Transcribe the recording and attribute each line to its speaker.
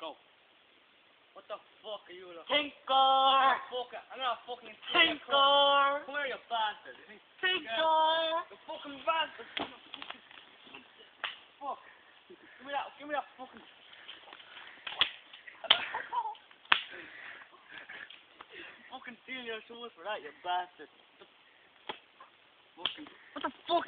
Speaker 1: Go. What the fuck are you looking
Speaker 2: Tinker!
Speaker 1: Fuck. I'm gonna fucking steal your car.
Speaker 2: Tinker!
Speaker 1: Come here, you bastard. You think-
Speaker 2: Tinker!
Speaker 1: You fucking bastard. Fuck. Give me that. Give me that fucking. fucking steal your shoes for that, you bastard. Fucking. What the fuck?